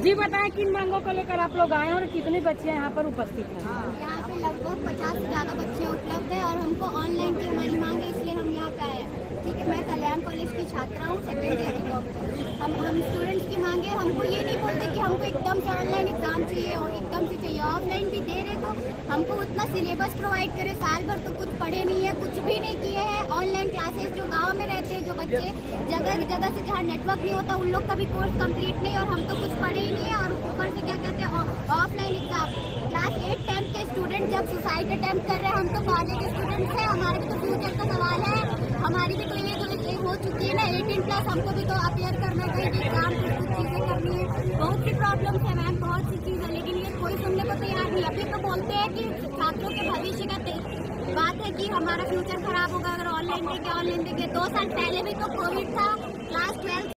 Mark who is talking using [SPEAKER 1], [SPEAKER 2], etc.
[SPEAKER 1] जी बताएँ, किन मांगों को लेकर आप लोग आए और कितने बच्चे यहाँ पर उपस्थित हैं?
[SPEAKER 2] यहाँ पे लगभग पचास से ज़्यादा बच्चे उपलब्ध है और हमको ऑनलाइन की हमारी मांग है, इसलिए हम यहाँ पे आए हैं। ठीक है, मैं कल्याण कॉलेज की छात्रा हूँ सेकेंड ईयर हम हम स्टूडेंट्स की मांगे हमको ये नहीं बोलते कि हमको एकदम से ऑनलाइन एग्ज़ाम चाहिए और एकदम से चाहिए। ऑफलाइन भी दे रहे तो हमको उतना सिलेबस प्रोवाइड करे, साल भर तो कुछ पढ़े नहीं है, कुछ भी नहीं किए हैं। ऑनलाइन क्लासेस जो गाँव में रहते हैं, जो बच्चे जगह जगह से जहाँ नेटवर्क नहीं होता, उन लोग का भी कोर्स कंप्लीट नहीं और हम तो कुछ पढ़े ही नहीं है और ऊपर से क्या कहते हैं offline exam class eight tenth के स्टूडेंट जब सुसाइड अटेम्प्ट कर रहे हैं। हम तो कॉलेज स्टूडेंट्स हैं। हमारे भी तो फ्यूचर का सवाल है। हमारी भी तो ये तो हो चुकी है ना एटीन प्लस हमको भी तो अपेयर करना कहीं एग्ज़ाम कुछ कुछ चीज़ें करनी है। बहुत सी प्रॉब्लम्स है मैम बहुत सी चीज़ लेकिन ये कोई सुनने को तैयार नहीं अभी तो बोलते हैं कि छात्रों के भविष्य का बात है कि हमारा फ्यूचर खराब होगा, अगर ऑनलाइन देंगे ऑनलाइन देंगे दो साल पहले भी तो कोविड था।